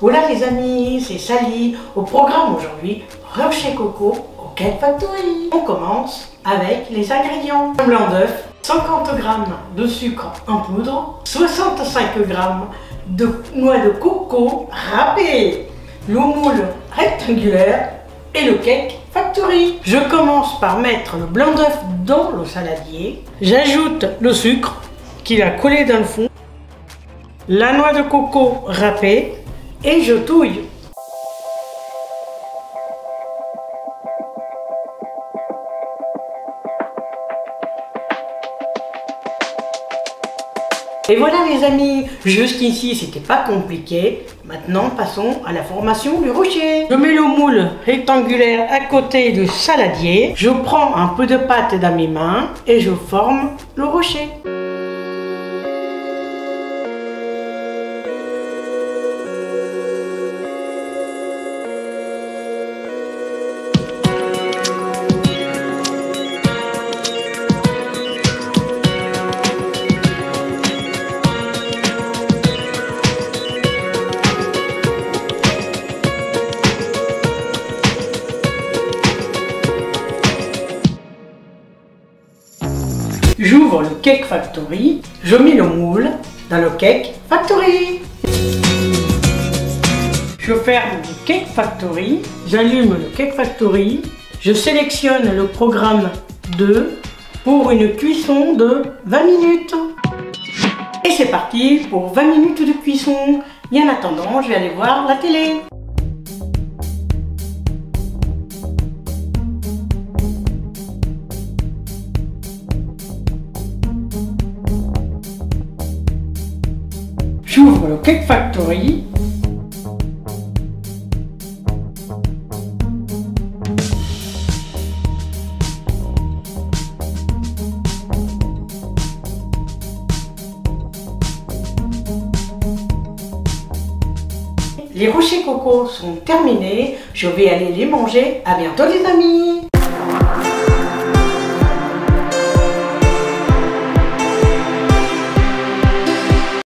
Voilà les amis, c'est Sally. Au programme aujourd'hui, Rocher Coco au Cake Factory. On commence avec les ingrédients. Un blanc d'œuf, 50 g de sucre en poudre, 65 g de noix de coco râpée, l'eau moule rectangulaire et le cake factory. Je commence par mettre le blanc d'œuf dans le saladier. J'ajoute le sucre qu'il a collé dans le fond, la noix de coco râpée et je touille. Et voilà les amis, jusqu'ici c'était pas compliqué. Maintenant passons à la formation du rocher. Je mets le moule rectangulaire à côté du saladier. Je prends un peu de pâte dans mes mains et je forme le rocher. J'ouvre le Cake Factory, je mets le moule dans le Cake Factory. Je ferme le Cake Factory, j'allume le Cake Factory, je sélectionne le programme 2 pour une cuisson de 20 minutes. Et c'est parti pour 20 minutes de cuisson. Et en attendant, je vais aller voir la télé. J'ouvre le Cake Factory. Les rochers coco sont terminés. Je vais aller les manger. À bientôt les amis